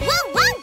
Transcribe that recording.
Whoa! woo!